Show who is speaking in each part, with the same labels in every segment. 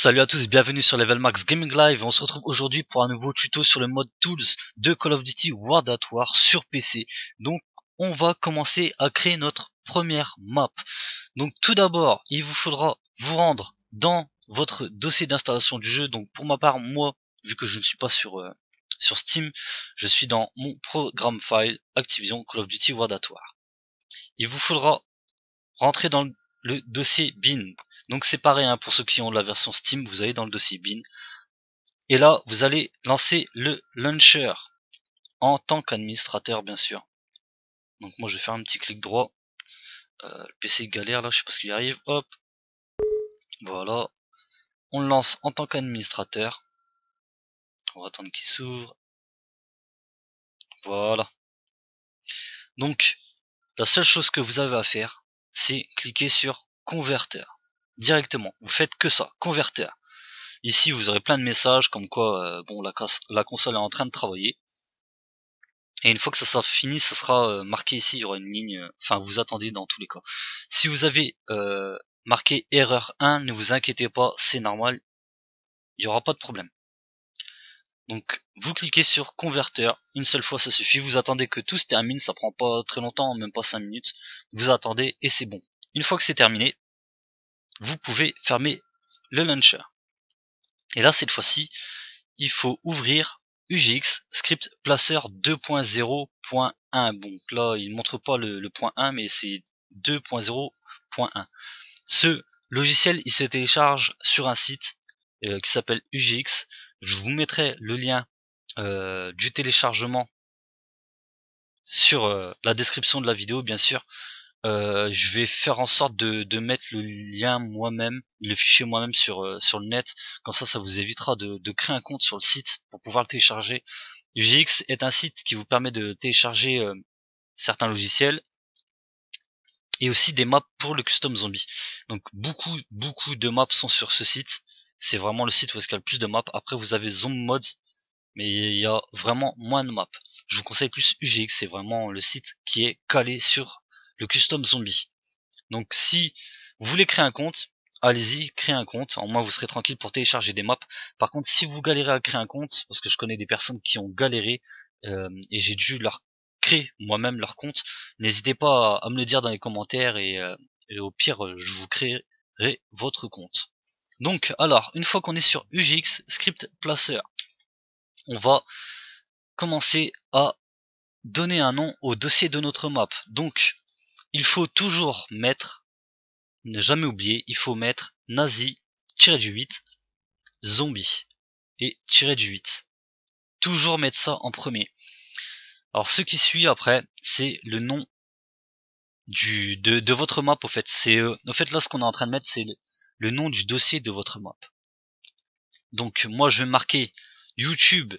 Speaker 1: Salut à tous, bienvenue sur Level Max Gaming Live. On se retrouve aujourd'hui pour un nouveau tuto sur le mode Tools de Call of Duty World at sur PC. Donc on va commencer à créer notre première map. Donc tout d'abord, il vous faudra vous rendre dans votre dossier d'installation du jeu. Donc pour ma part, moi, vu que je ne suis pas sur euh, sur Steam, je suis dans mon programme file Activision Call of Duty World at. Il vous faudra rentrer dans le dossier bin donc c'est pareil hein, pour ceux qui ont la version Steam, vous allez dans le dossier bin. Et là, vous allez lancer le launcher en tant qu'administrateur bien sûr. Donc moi je vais faire un petit clic droit. Euh, le PC galère là, je sais pas ce qu'il arrive. Hop. Voilà. On le lance en tant qu'administrateur. On va attendre qu'il s'ouvre. Voilà. Donc, la seule chose que vous avez à faire, c'est cliquer sur converteur directement. Vous faites que ça, converteur. Ici, vous aurez plein de messages comme quoi, euh, bon, la, la, console est en train de travailler. Et une fois que ça sera fini, ça sera euh, marqué ici, il y aura une ligne, euh, enfin, vous attendez dans tous les cas. Si vous avez marqué erreur 1, ne vous inquiétez pas, c'est normal, il n'y aura pas de problème. Donc, vous cliquez sur converteur, une seule fois ça suffit, vous attendez que tout se termine, ça prend pas très longtemps, même pas 5 minutes, vous attendez et c'est bon. Une fois que c'est terminé, vous pouvez fermer le launcher. Et là, cette fois-ci, il faut ouvrir UGX script placeur 2.0.1. Bon, là, il montre pas le, point 1, mais c'est 2.0.1. Ce logiciel, il se télécharge sur un site euh, qui s'appelle UGX. Je vous mettrai le lien euh, du téléchargement sur euh, la description de la vidéo, bien sûr. Euh, je vais faire en sorte de, de mettre le lien moi-même, le fichier moi-même sur euh, sur le net. Comme ça, ça vous évitera de, de, créer un compte sur le site pour pouvoir le télécharger. UGX est un site qui vous permet de télécharger euh, certains logiciels et aussi des maps pour le custom zombie. Donc beaucoup beaucoup de maps sont sur ce site. C'est vraiment le site où il y a le plus de maps. Après vous avez Zombie Mods, mais il y a vraiment moins de maps. Je vous conseille plus UGX, c'est vraiment le site qui est calé sur le custom zombie. Donc si vous voulez créer un compte, allez-y, créez un compte. En moins vous serez tranquille pour télécharger des maps. Par contre, si vous galérez à créer un compte, parce que je connais des personnes qui ont galéré euh, et j'ai dû leur créer moi-même leur compte, n'hésitez pas à, me le dire dans les commentaires et, euh, et au pire je vous créerai votre compte. Donc alors, une fois qu'on est sur UGX Script Placer, on va commencer à donner un nom au dossier de notre map. Donc il faut toujours mettre, ne jamais oublier, il faut mettre nazi, tiré du 8, zombie, et tiré du 8. Toujours mettre ça en premier. Alors ce qui suit après, c'est le nom du de, de, votre map au fait. C'est euh, au fait là ce qu'on est en train de mettre, c'est le, nom du dossier de votre map. Donc moi je vais marquer YouTube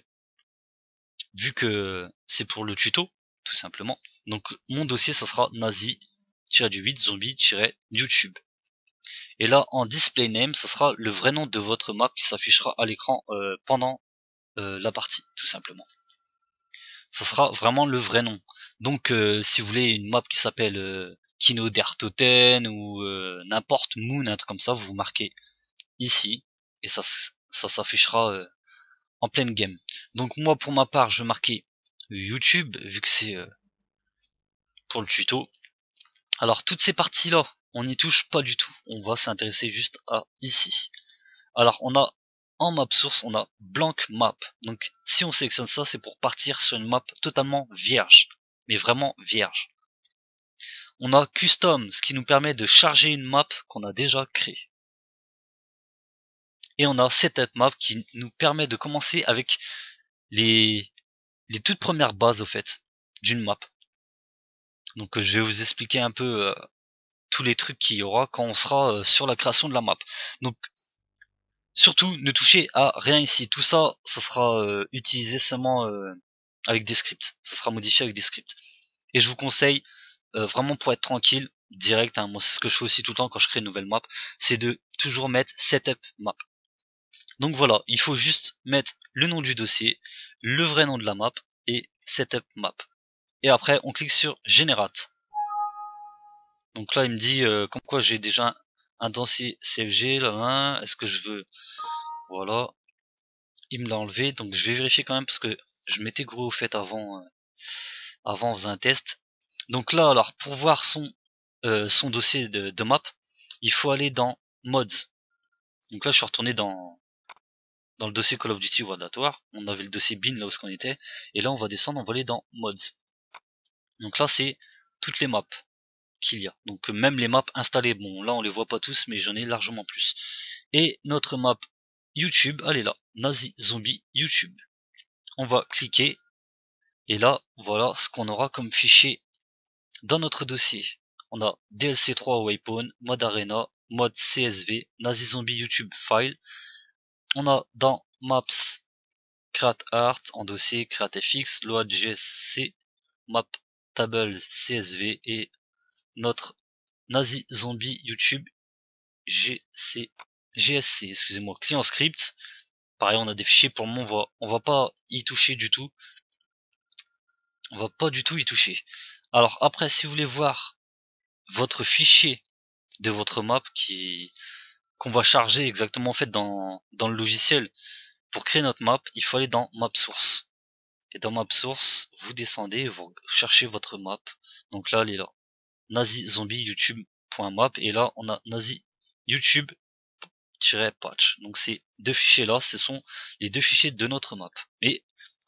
Speaker 1: vu que c'est pour le tuto tout simplement. Donc mon dossier ça sera nazi-8 zombie-youtube. Et là en display name ça sera le vrai nom de votre map qui s'affichera à l'écran euh, pendant euh, la partie tout simplement. Ça sera vraiment le vrai nom. Donc euh, si vous voulez une map qui s'appelle Kino Dertoten ou n'importe Moon, un truc comme ça, vous marquez ici et ça, ça s'affichera en pleine game. Donc moi pour ma part je marquer YouTube vu que c'est pour le tuto. Alors toutes ces parties là, on n'y touche pas du tout. On va s'intéresser juste à ici. Alors on a en map source, on a blank map. Donc si on sélectionne ça, c'est pour partir sur une map totalement vierge. Mais vraiment vierge. On a custom, ce qui nous permet de charger une map qu'on a déjà créée. Et on a setup map qui nous permet de commencer avec les, les toutes premières bases au fait d'une map. Donc euh, je vais vous expliquer un peu euh, tous les trucs qu'il y aura quand on sera euh, sur la création de la map. Donc surtout ne touchez à rien ici. Tout ça, ça sera utilisé seulement avec des scripts. Ça sera modifié avec des scripts. Et je vous conseille vraiment pour être tranquille, direct, hein, moi c'est ce que je fais aussi tout le temps quand je crée une nouvelle map, c'est de toujours mettre setup map. Donc voilà, il faut juste mettre le nom du dossier, le vrai nom de la map et setup map et après on clique sur Generate. Donc là il me dit euh, comme quoi j'ai déjà un dossier CFG, là, est-ce que je veux, voilà, il me l'a enlevé, donc je vais vérifier quand même parce que je m'étais gros au fait avant, euh, avant en faisant un test. Donc là, alors pour voir son, euh, son dossier de, de map, il faut aller dans mods. Donc là, je suis retourné dans, dans le dossier Call of Duty World On avait le dossier bin là où ce qu'on était. Et là, on va descendre, on va aller dans mods. Donc là, c'est toutes les maps qu'il y a. Donc même les maps installées, bon là on les voit pas tous, mais j'en ai largement plus. Et notre map YouTube, elle est là, Nazi Zombie YouTube. On va cliquer, et là, voilà ce qu'on aura comme fichier dans notre dossier. On a DLC3 Waypoint, mode Arena, mode CSV, Nazi Zombie YouTube File. On a dans Maps, Create Art en dossier, Create FX, Load GSC, Map Table CSV et notre Nazi Zombie YouTube GC, GSC, excusez-moi, client script. Pareil, on a des fichiers pour le moment, on va, on va pas y toucher du tout. On va pas du tout y toucher. Alors après, si vous voulez voir votre fichier de votre map qui qu'on va charger exactement en fait dans, dans le logiciel. Pour créer notre map, il faut aller dans map source. Et dans map source, vous descendez, vous cherchez votre map. Donc là, elle est là. Nazi zombie youtube.map et là on a nazi youtube patch. Donc ces deux fichiers là ce sont les deux fichiers de notre map. Et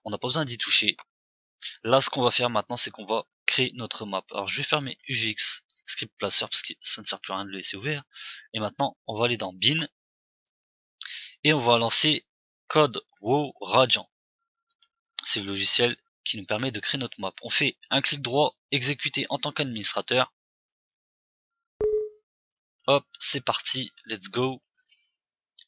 Speaker 1: on n'a pas besoin d'y toucher. Là ce qu'on va faire maintenant c'est qu'on va créer notre map. Alors je vais fermer UGX script placer parce que ça ne sert plus à rien de le laisser ouvert et maintenant on va aller dans bin et on va lancer code wow radiant c'est le logiciel qui nous permet de créer notre map. On fait un clic droit, exécuter en tant qu'administrateur. Hop, c'est parti, let's go.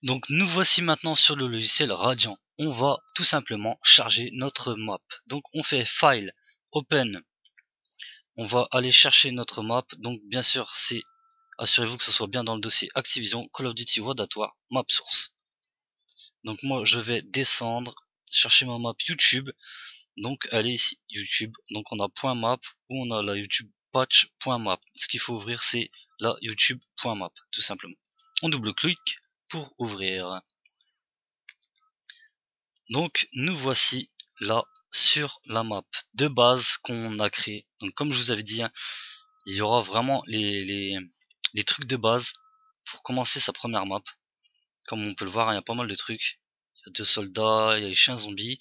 Speaker 1: Donc nous voici maintenant sur le logiciel Radiant. On va tout simplement charger notre map. Donc on fait File, Open. On va aller chercher notre map. Donc bien sûr, c'est assurez-vous que ce soit bien dans le dossier Activision Call of Duty World Map Source. Donc moi je vais descendre, chercher ma map YouTube. Donc elle est ici, YouTube. Donc on a .map ou on a la YouTube patch.map. Ce qu'il faut ouvrir c'est la YouTube.map tout simplement. On double-clique pour ouvrir. Donc nous voici là sur la map de base qu'on a créé. Donc comme je vous avais dit, hein, il y aura vraiment les, les, trucs de base pour commencer sa première map. Comme on peut le voir, il y a pas mal de trucs. Il y a deux soldats, il y a les chiens zombies.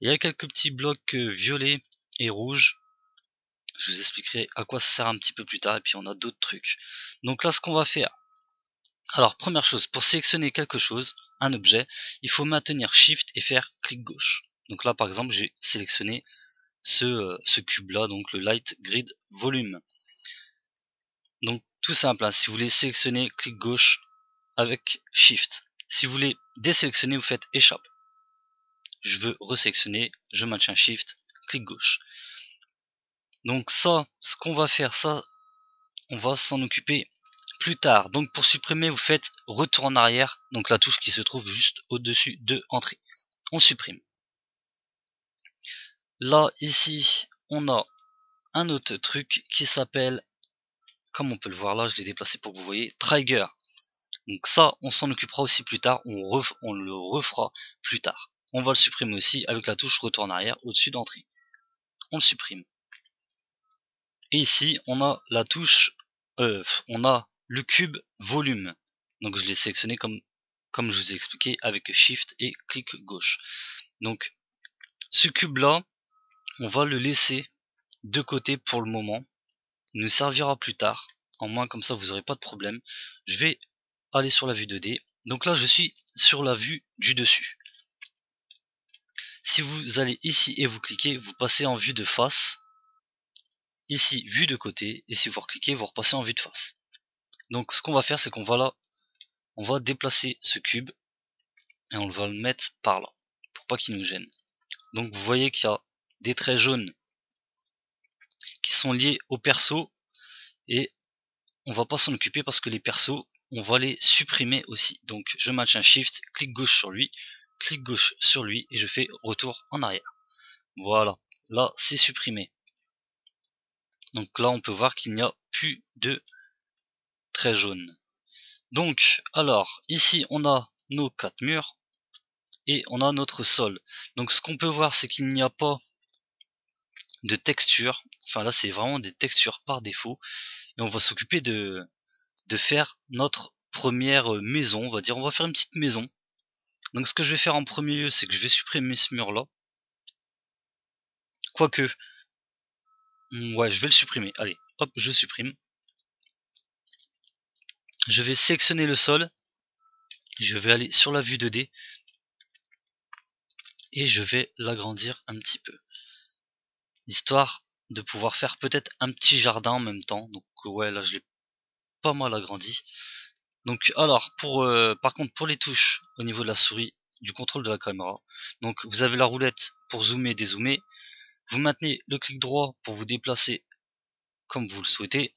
Speaker 1: Il y a quelques petits blocs euh, violets et rouges. Je vous expliquerai à quoi ça sert un petit peu plus tard. Et puis on a d'autres trucs. Donc là, ce qu'on va faire. Alors, première chose, pour sélectionner quelque chose, un objet, il faut maintenir Shift et faire clic gauche. Donc là, par exemple, j'ai sélectionné ce, euh, ce cube-là, donc le Light Grid Volume. Donc tout simple, hein, si vous voulez sélectionner clic gauche avec Shift. Si vous voulez désélectionner, vous faites échappe je veux resélectionner, je maintiens Shift, clic gauche. Donc ça, ce qu'on va faire, ça, on va s'en occuper plus tard. Donc pour supprimer, vous faites retour en arrière, donc la touche qui se trouve juste au-dessus de entrée. On supprime. Là, ici, on a un autre truc qui s'appelle, comme on peut le voir là, je l'ai déplacé pour que vous voyez, Trigger. Donc ça, on s'en occupera aussi plus tard, on, le refera plus tard on va le supprimer aussi avec la touche retour en arrière au-dessus d'entrée. On le supprime. Et ici, on a la touche, euh, on a le cube volume. Donc je l'ai sélectionné comme, comme je vous ai expliqué avec Shift et clic gauche. Donc ce cube là, on va le laisser de côté pour le moment. Il nous servira plus tard. En moins comme ça vous n'aurez pas de problème. Je vais aller sur la vue 2D. Donc là je suis sur la vue du dessus. Si vous allez ici et vous cliquez, vous passez en vue de face. Ici, vue de côté. Et si vous recliquez, vous repassez en vue de face. Donc ce qu'on va faire, c'est qu'on va là, on va déplacer ce cube et on va le mettre par là pour pas qu'il nous gêne. Donc vous voyez qu'il y a des traits jaunes qui sont liés au perso et on va pas s'en occuper parce que les persos on va les supprimer aussi. Donc je maintiens shift, clic gauche sur lui, clic gauche sur lui et je fais retour en arrière. Voilà, là c'est supprimé. Donc là on peut voir qu'il n'y a plus de traits jaunes. Donc, alors, ici, on a nos quatre murs et on a notre sol. Donc, ce qu'on peut voir, c'est qu'il n'y a pas de texture. Enfin, là, c'est vraiment des textures par défaut. Et on va s'occuper de, de faire notre première maison. On va dire, on va faire une petite maison. Donc, ce que je vais faire en premier lieu, c'est que je vais supprimer ce mur-là. Quoique, hmm, ouais, je vais le supprimer. Allez, hop, je supprime. Je vais sélectionner le sol. Je vais aller sur la vue 2D. Et je vais l'agrandir un petit peu. Histoire de pouvoir faire peut-être un petit jardin en même temps. Donc ouais, là je l'ai pas mal agrandi. Donc alors, pour euh, par contre pour les touches au niveau de la souris, du contrôle de la caméra. Donc vous avez la roulette pour zoomer, dézoomer. Vous maintenez le clic droit pour vous déplacer comme vous le souhaitez.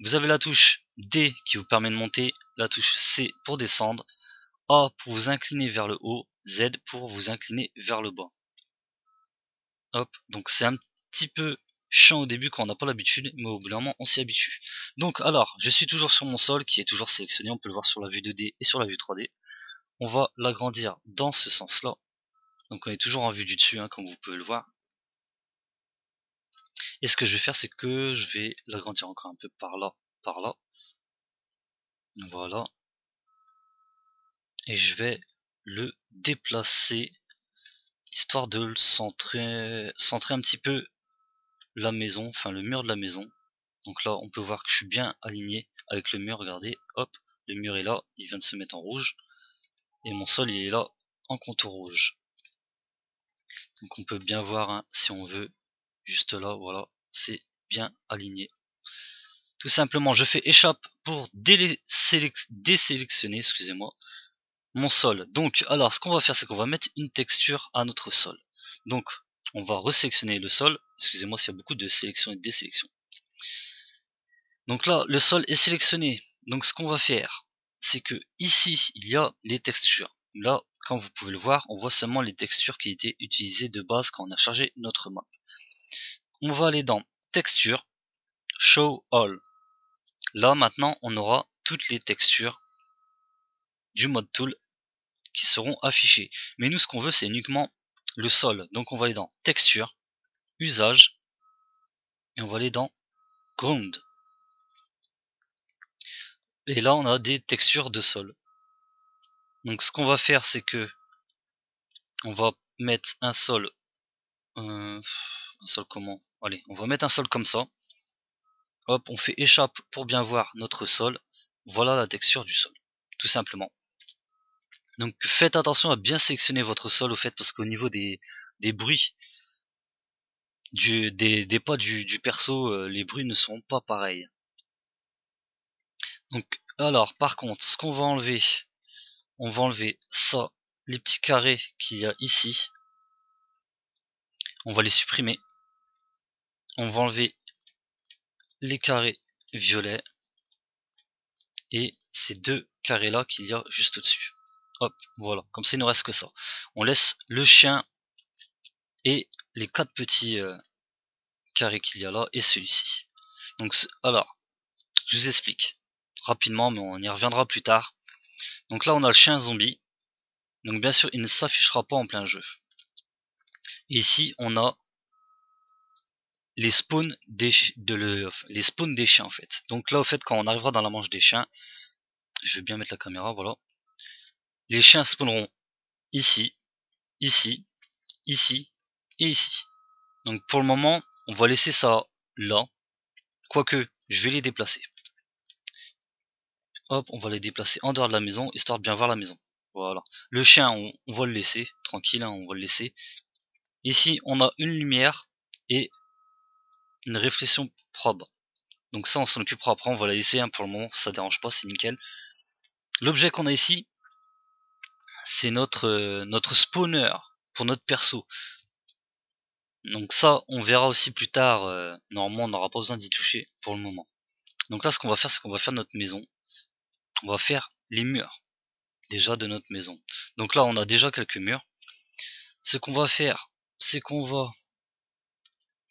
Speaker 1: Vous avez la touche D qui vous permet de monter, la touche C pour descendre, A pour vous incliner vers le haut, Z pour vous incliner vers le bas. Hop, donc c'est un petit peu chiant au début quand on n'a pas l'habitude, mais au bout d'un moment on s'y habitue. Donc alors, je suis toujours sur mon sol qui est toujours sélectionné, on peut le voir sur la vue 2D et sur la vue 3D. On va l'agrandir dans ce sens-là. Donc on est toujours en vue du dessus, hein, comme vous pouvez le voir. Et ce que je vais faire, c'est que je vais l'agrandir encore un peu par là, par là. Voilà. Et je vais le déplacer, histoire de le centrer, centrer un petit peu la maison, enfin le mur de la maison. Donc là, on peut voir que je suis bien aligné avec le mur, regardez, hop, le mur est là, il vient de se mettre en rouge. Et mon sol, il est là, en contour rouge. Donc on peut bien voir, hein, si on veut, juste là, voilà, c'est bien aligné. Tout simplement, je fais échappe pour désélectionner, excusez-moi, mon sol. Donc, alors, ce qu'on va faire, c'est qu'on va mettre une texture à notre sol. Donc, on va resélectionner le sol. Excusez-moi s'il y a beaucoup de sélection et de désélection. Donc là, le sol est sélectionné. Donc, ce qu'on va faire, c'est que ici, il y a les textures. Là, quand vous pouvez le voir, on voit seulement les textures qui étaient utilisées de base quand on a chargé notre map. On va aller dans Texture, Show All. Là maintenant on aura toutes les textures du mode tool qui seront affichées. Mais nous ce qu'on veut c'est uniquement le sol. Donc on va aller dans texture, usage et on va aller dans ground. Et là on a des textures de sol. Donc ce qu'on va faire c'est que on va mettre un sol euh, un sol comment? Allez, on va mettre un sol comme ça. Hop, on fait échappe pour bien voir notre sol. Voilà la texture du sol, tout simplement. Donc faites attention à bien sélectionner votre sol au fait parce qu'au niveau des, des bruits des, des pas du, du perso, euh, les bruits ne seront pas pareils. Donc alors par contre, ce qu'on va enlever, on va enlever ça, les petits carrés qu'il y a ici. On va les supprimer. On va enlever les carrés violets et ces deux carrés là qu'il y a juste au-dessus. Hop, voilà, comme ça il ne reste que ça. On laisse le chien et les quatre petits euh, carrés qu'il y a là et celui-ci. Donc alors, je vous explique rapidement, mais on y reviendra plus tard. Donc là on a le chien zombie. Donc bien sûr il ne s'affichera pas en plein jeu. Et ici on a les spawns des, de le, les spawns des chiens en fait. Donc là au fait quand on arrivera dans la manche des chiens, je vais bien mettre la caméra, voilà. Les chiens spawneront ici, ici, ici et ici. Donc pour le moment, on va laisser ça là. Quoique, je vais les déplacer. Hop, on va les déplacer en dehors de la maison, histoire de bien voir la maison. Voilà. Le chien, on, va le laisser, tranquille, hein, on va le laisser. Ici, on a une lumière et une réflexion probe. Donc ça on s'en occupera après, on va la laisser hein, pour le moment, ça dérange pas, c'est nickel. L'objet qu'on a ici, c'est notre, euh, notre spawner pour notre perso. Donc ça, on verra aussi plus tard, euh, normalement on n'aura pas besoin d'y toucher pour le moment. Donc là ce qu'on va faire, c'est qu'on va faire notre maison. On va faire les murs, déjà de notre maison. Donc là on a déjà quelques murs. Ce qu'on va faire, c'est qu'on va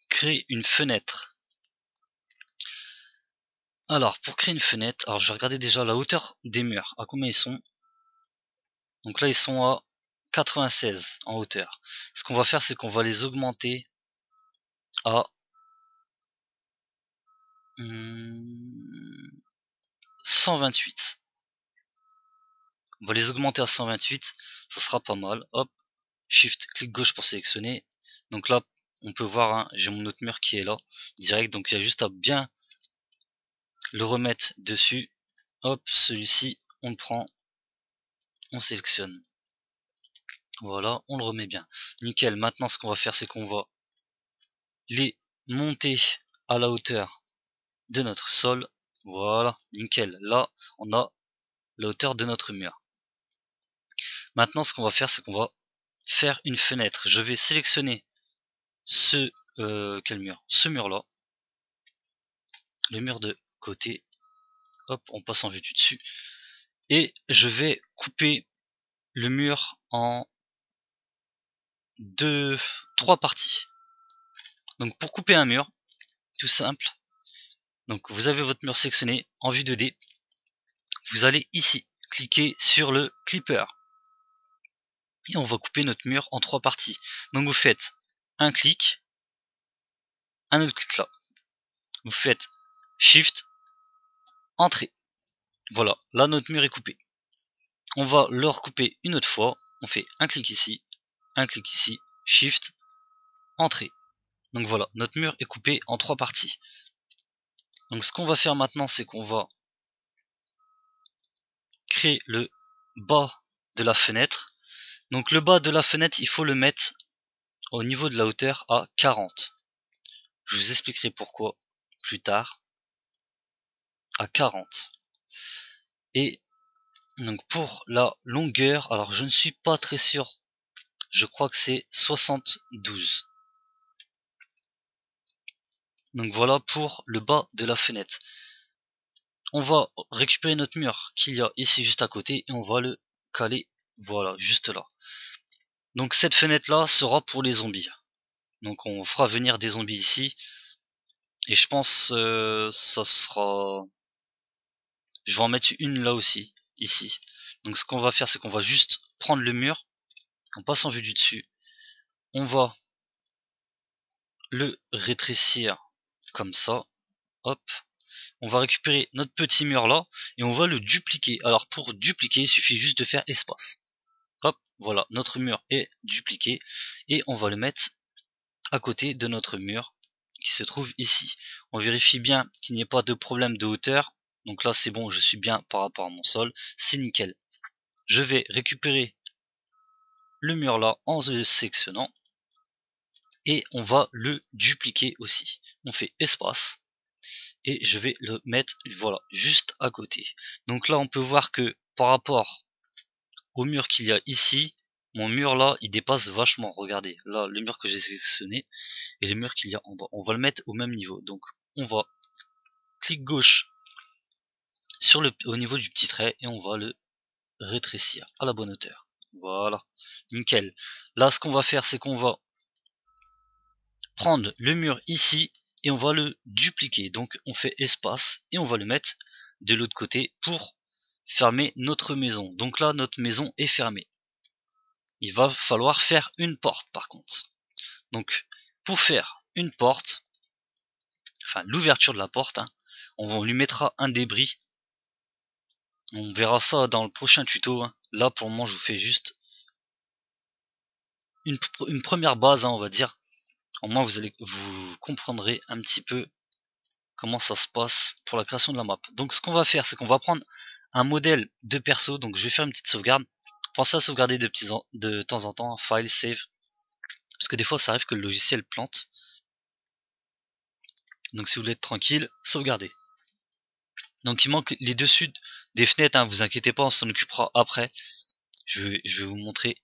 Speaker 1: créer une fenêtre Alors, pour créer une fenêtre, alors je vais regarder déjà la hauteur des murs, à combien ils sont. Donc là, ils sont à 96 en hauteur. Ce qu'on va faire, c'est qu'on va les augmenter à 128. On va les augmenter à 128, ça sera pas mal. Hop, Shift, clic gauche pour sélectionner. Donc là, on peut voir, hein, j'ai mon autre mur qui est là, direct. Donc il y a juste à bien le remettre dessus. Hop, celui-ci, on le prend, on sélectionne. Voilà, on le remet bien. Nickel, maintenant ce qu'on va faire, c'est qu'on va les monter à la hauteur de notre sol. Voilà, nickel. Là, on a la hauteur de notre mur. Maintenant, ce qu'on va faire, c'est qu'on va faire une fenêtre. Je vais sélectionner ce euh, quel mur? Ce mur-là. Le mur de côté. Hop, on passe en vue du dessus. Et je vais couper le mur en deux, trois parties. Donc pour couper un mur, tout simple. Donc vous avez votre mur sectionné en vue 2D. Vous allez ici cliquer sur le clipper. Et on va couper notre mur en trois parties. Donc vous faites un clic, un autre clic là. Vous faites Shift, Entrée. Voilà, là notre mur est coupé. On va le recouper une autre fois. On fait un clic ici, un clic ici, Shift, Entrée. Donc voilà, notre mur est coupé en trois parties. Donc ce qu'on va faire maintenant, c'est qu'on va créer le bas de la fenêtre. Donc le bas de la fenêtre, il faut le mettre au niveau de la hauteur à 40. Je vous expliquerai pourquoi plus tard. À 40. Et donc pour la longueur, alors je ne suis pas très sûr. Je crois que c'est 72. Donc voilà pour le bas de la fenêtre. On va récupérer notre mur qu'il y a ici juste à côté et on va le caler voilà juste là. Donc cette fenêtre là sera pour les zombies. Donc on fera venir des zombies ici. Et je pense euh, ça sera... Je vais en mettre une là aussi, ici. Donc ce qu'on va faire c'est qu'on va juste prendre le mur. On passe en vue du dessus. On va le rétrécir comme ça. Hop. On va récupérer notre petit mur là et on va le dupliquer. Alors pour dupliquer, il suffit juste de faire espace. Hop, voilà, notre mur est dupliqué et on va le mettre à côté de notre mur qui se trouve ici. On vérifie bien qu'il n'y ait pas de problème de hauteur. Donc là c'est bon, je suis bien par rapport à mon sol, c'est nickel. Je vais récupérer le mur là en se sectionnant et on va le dupliquer aussi. On fait espace et je vais le mettre voilà juste à côté. Donc là on peut voir que par rapport au mur qu'il y a ici, mon mur là il dépasse vachement. Regardez là le mur que j'ai sélectionné et le mur qu'il y a en bas. On va le mettre au même niveau. Donc on va clic gauche sur le au niveau du petit trait et on va le rétrécir à la bonne hauteur. Voilà, nickel. Là ce qu'on va faire c'est qu'on va prendre le mur ici et on va le dupliquer. Donc on fait espace et on va le mettre de l'autre côté pour fermer notre maison. Donc là notre maison est fermée. Il va falloir faire une porte par contre. Donc pour faire une porte, enfin l'ouverture de la porte, hein, on lui mettra un débris. On verra ça dans le prochain tuto. Hein. Là pour le moment je vous fais juste une, première base, hein, on va dire, au moins vous allez vous comprendrez un petit peu comment ça se passe pour la création de la map. Donc ce qu'on va faire, c'est qu'on va prendre un modèle de perso. Donc je vais faire une petite sauvegarde. Pensez à sauvegarder de, temps en temps, file, save. Parce que des fois ça arrive que le logiciel plante. Donc si vous voulez être tranquille, sauvegardez. Donc il manque les dessus des fenêtres, hein, vous inquiétez pas, on s'en occupera après. Je je vais vous montrer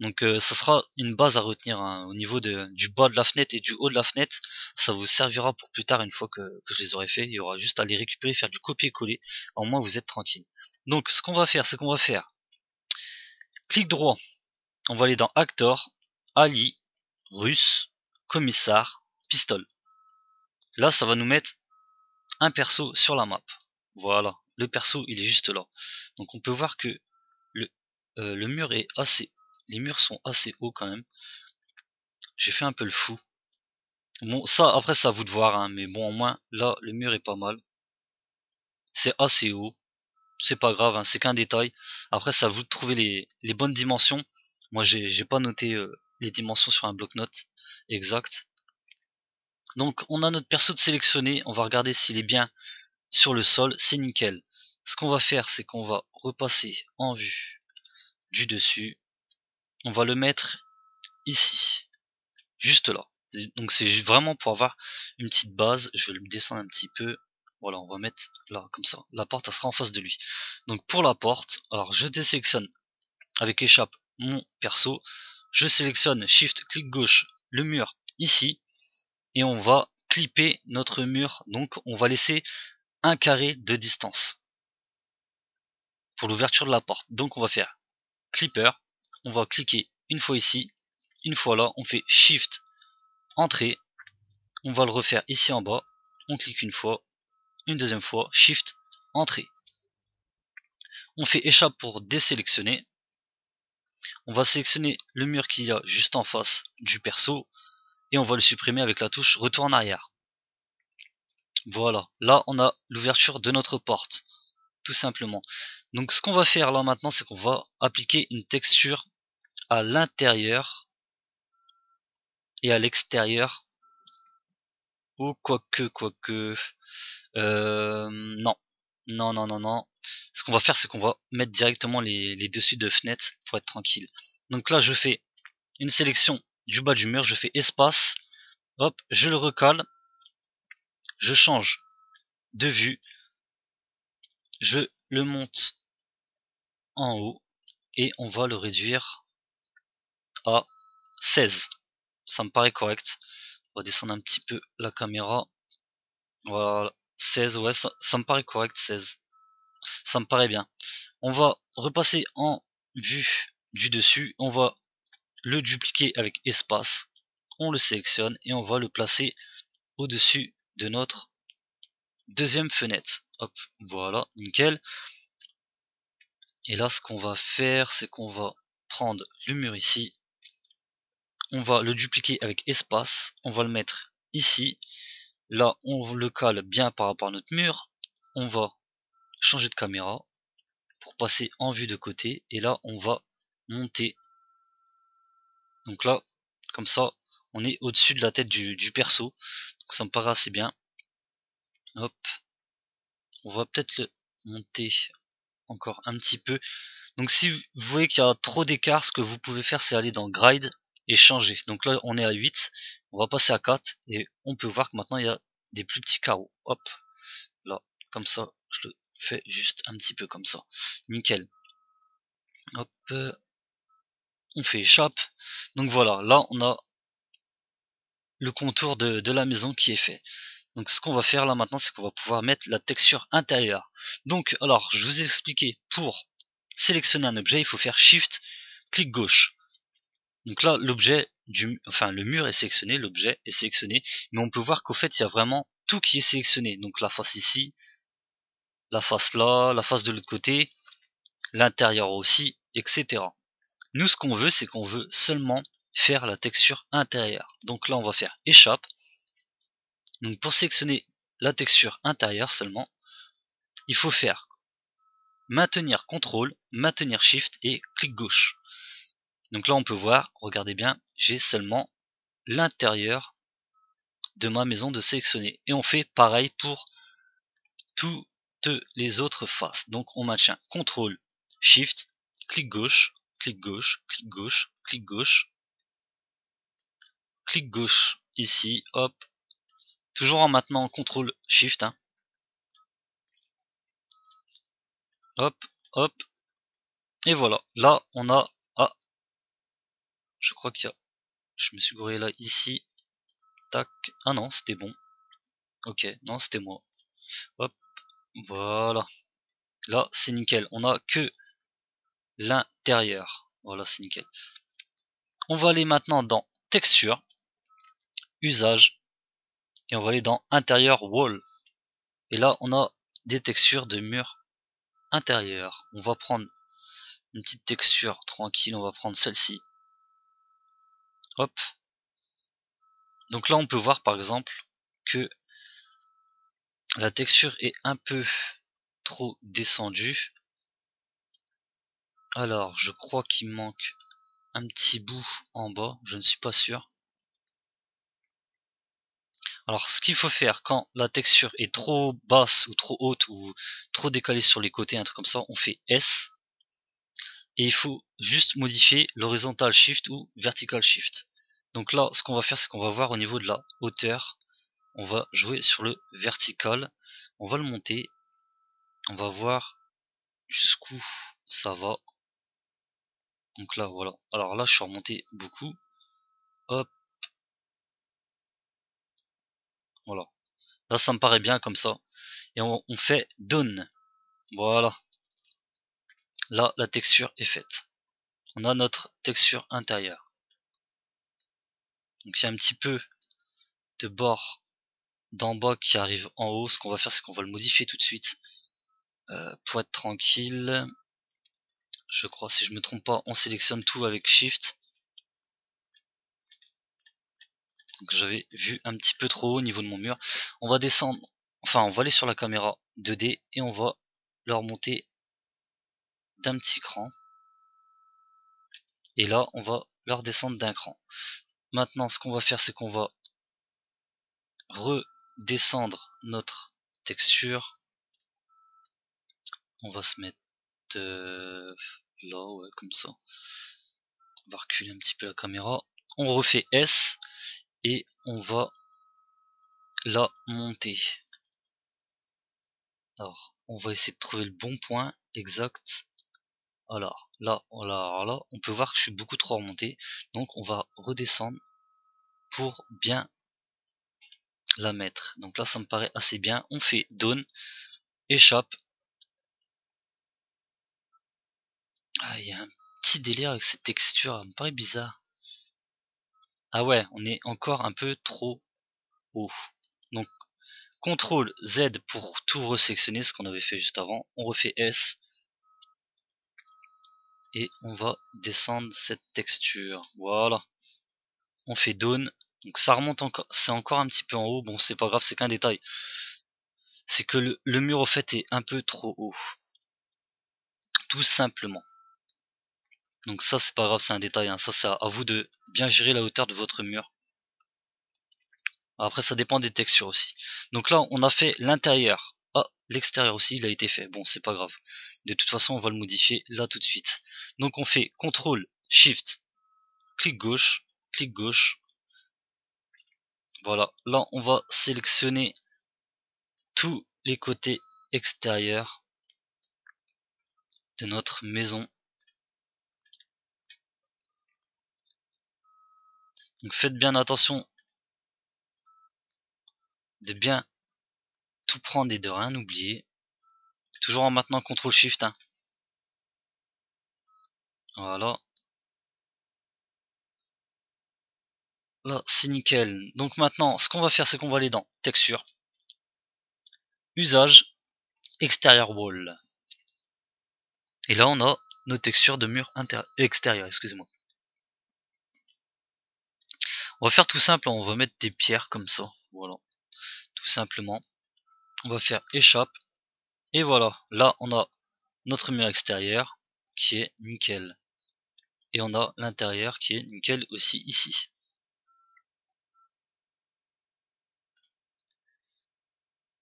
Speaker 1: donc euh, ça sera une base à retenir hein, au niveau de, du bas de la fenêtre et du haut de la fenêtre. Ça vous servira pour plus tard une fois que, je les aurai fait. Il y aura juste à les récupérer, faire du copier-coller. Au moins vous êtes tranquille. Donc ce qu'on va faire, c'est qu'on va faire clic droit. On va aller dans Actor, Ali, Russe, Commissar, Pistole. Là ça va nous mettre un perso sur la map. Voilà, le perso il est juste là. Donc on peut voir que le, euh, le mur est assez... Les murs sont assez hauts quand même. J'ai fait un peu le fou. Bon, ça, après, ça à vous de voir, hein, mais bon, au moins, là, le mur est pas mal. C'est assez haut. C'est pas grave, hein, c'est qu'un détail. Après, ça à vous de trouver les, bonnes dimensions. Moi, j'ai pas noté euh, les dimensions sur un bloc-notes exact. Donc, on a notre perso de sélectionner. On va regarder s'il est bien sur le sol. C'est nickel. Ce qu'on va faire, c'est qu'on va repasser en vue du dessus. On va le mettre ici. Juste là. Donc c'est vraiment pour avoir une petite base. Je vais le descendre un petit peu. Voilà, on va mettre là, comme ça. La porte, sera en face de lui. Donc pour la porte, alors je désélectionne avec échappe mon perso. Je sélectionne Shift, clic gauche, le mur ici. Et on va clipper notre mur. Donc on va laisser un carré de distance pour l'ouverture de la porte. Donc on va faire clipper. On va cliquer une fois ici, une fois là. On fait Shift, Entrée. On va le refaire ici en bas. On clique une fois, une deuxième fois, Shift, Entrée. On fait échappe pour désélectionner. On va sélectionner le mur qu'il y a juste en face du perso et on va le supprimer avec la touche retour en arrière. Voilà, là on a l'ouverture de notre porte, tout simplement. Donc ce qu'on va faire là maintenant, c'est qu'on va appliquer une texture à l'intérieur et à l'extérieur. Ou quoique, quoique... Euh, non, non, non, non, non. Ce qu'on va faire, c'est qu'on va mettre directement les, les dessus de fenêtre pour être tranquille. Donc là, je fais une sélection du bas du mur, je fais espace, hop, je le recale, je change de vue, je le monte en haut et on va le réduire à 16 ça me paraît correct. On va descendre un petit peu la caméra. Voilà 16 ouais ça, ça me paraît correct 16 ça me paraît bien. On va repasser en vue du dessus. On va le dupliquer avec espace. On le sélectionne et on va le placer au dessus de notre deuxième fenêtre hop voilà nickel et là, ce qu'on va faire, c'est qu'on va prendre le mur ici. On va le dupliquer avec espace. On va le mettre ici. Là, on le cale bien par rapport à notre mur. On va changer de caméra pour passer en vue de côté. Et là, on va monter. Donc là, comme ça, on est au-dessus de la tête du, perso. Donc ça me paraît assez bien. Hop. On va peut-être le monter encore un petit peu. Donc si vous voyez qu'il y a trop d'écart, ce que vous pouvez faire c'est aller dans Gride et changer. Donc là on est à 8, on va passer à 4 et on peut voir que maintenant il y a des plus petits carreaux. Hop, là, comme ça, je le fais juste un petit peu comme ça. Nickel. Hop, on fait échappe. Donc voilà, là on a le contour de, la maison qui est fait. Donc ce qu'on va faire là maintenant, c'est qu'on va pouvoir mettre la texture intérieure. Donc alors, je vous ai expliqué, pour sélectionner un objet, il faut faire Shift, clic gauche. Donc là, l'objet du, enfin le mur est sélectionné, l'objet est sélectionné, mais on peut voir qu'au fait, il y a vraiment tout qui est sélectionné. Donc la face ici, la face là, la face de l'autre côté, l'intérieur aussi, etc. Nous, ce qu'on veut, c'est qu'on veut seulement faire la texture intérieure. Donc là, on va faire échappe, donc pour sélectionner la texture intérieure seulement, il faut faire maintenir CTRL, maintenir SHIFT et clic gauche. Donc là on peut voir, regardez bien, j'ai seulement l'intérieur de ma maison de sélectionner. Et on fait pareil pour toutes les autres faces. Donc on maintient CTRL, SHIFT, clic gauche, clic gauche, clic gauche, clic gauche, clic gauche ici, hop, Toujours en maintenant CTRL SHIFT. Hein. Hop, hop. Et voilà. Là, on a... Ah. Je crois qu'il y a... Je me suis gouré là, ici. Tac. Ah non, c'était bon. Ok, non, c'était moi. Hop. Voilà. Là, c'est nickel. On a que l'intérieur. Voilà, c'est nickel. On va aller maintenant dans texture, usage, et on va aller dans intérieur wall. Et là, on a des textures de murs intérieurs. On va prendre une petite texture tranquille, on va prendre celle-ci. Hop. Donc là, on peut voir par exemple que la texture est un peu trop descendue. Alors, je crois qu'il manque un petit bout en bas, je ne suis pas sûr. Alors ce qu'il faut faire quand la texture est trop basse ou trop haute ou trop décalée sur les côtés, un truc comme ça, on fait S. Et il faut juste modifier l'horizontal shift ou vertical shift. Donc là, ce qu'on va faire, c'est qu'on va voir au niveau de la hauteur. On va jouer sur le vertical. On va le monter. On va voir jusqu'où ça va. Donc là, voilà. Alors là, je suis remonté beaucoup. Hop, Voilà. Là, ça me paraît bien comme ça. Et on, fait down. Voilà. Là, la texture est faite. On a notre texture intérieure. Donc il y a un petit peu de bord d'en bas qui arrive en haut. Ce qu'on va faire, c'est qu'on va le modifier tout de suite. Euh, pour être tranquille. Je crois, si je me trompe pas, on sélectionne tout avec Shift. J'avais vu un petit peu trop haut au niveau de mon mur. On va descendre, enfin on va aller sur la caméra 2D et on va le remonter d'un petit cran. Et là on va leur descendre d'un cran. Maintenant ce qu'on va faire c'est qu'on va redescendre notre texture. On va se mettre euh, là, ouais, comme ça. On va reculer un petit peu la caméra. On refait S et on va la monter. Alors, on va essayer de trouver le bon point exact. Alors, là, là, là, on peut voir que je suis beaucoup trop remonté. Donc, on va redescendre pour bien la mettre. Donc là, ça me paraît assez bien. On fait down, échappe. Ah, il y a un petit délire avec cette texture, ça me paraît bizarre. Ah ouais, on est encore un peu trop haut. Donc, CTRL Z pour tout resectionner, ce qu'on avait fait juste avant. On refait S. Et on va descendre cette texture. Voilà. On fait Down. Donc ça remonte encore, c'est encore un petit peu en haut. Bon, c'est pas grave, c'est qu'un détail. C'est que le, le mur au fait est un peu trop haut. Tout simplement. Donc ça c'est pas grave, c'est un détail, hein. ça c'est à vous de bien gérer la hauteur de votre mur. Après ça dépend des textures aussi. Donc là on a fait l'intérieur. Ah, l'extérieur aussi il a été fait, bon c'est pas grave. De toute façon on va le modifier là tout de suite. Donc on fait CTRL, SHIFT, clic gauche, clic gauche. Voilà, là on va sélectionner tous les côtés extérieurs de notre maison. Donc faites bien attention de bien tout prendre et de rien oublier. Toujours en maintenant CTRL SHIFT. Hein. Voilà. Là, c'est nickel. Donc maintenant, ce qu'on va faire, c'est qu'on va aller dans Texture, Usage, Extérieur Wall. Et là, on a nos textures de mur extérieur, excusez-moi. On va faire tout simple, on va mettre des pierres comme ça, voilà, tout simplement. On va faire échappe, et voilà, là on a notre mur extérieur qui est nickel. Et on a l'intérieur qui est nickel aussi ici.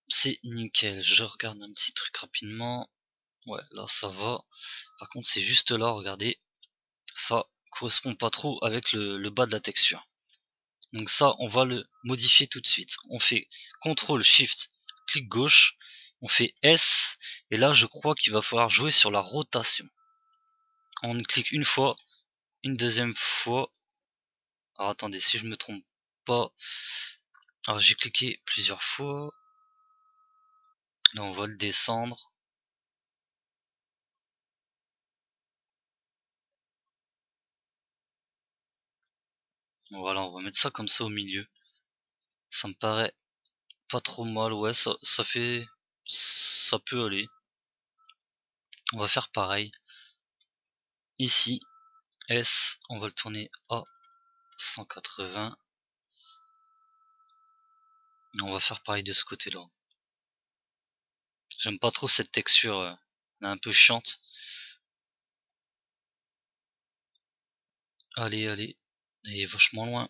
Speaker 1: C'est nickel, je regarde un petit truc rapidement. Ouais, là ça va. Par contre c'est juste là, regardez, ça correspond pas trop avec le bas de la texture. Donc ça, on va le modifier tout de suite. On fait CTRL SHIFT, clic gauche, on fait S, et là je crois qu'il va falloir jouer sur la rotation. On clique une fois, une deuxième fois. Alors attendez, si je me trompe pas. Alors j'ai cliqué plusieurs fois. Là on va le descendre. Voilà, on va mettre ça comme ça au milieu. Ça me paraît pas trop mal, ouais, ça, ça fait ça peut aller. On va faire pareil. Ici, S, on va le tourner à 180. On va faire pareil de ce côté-là. J'aime pas trop cette texture, euh, un peu chiante. Allez, allez. Il est vachement loin.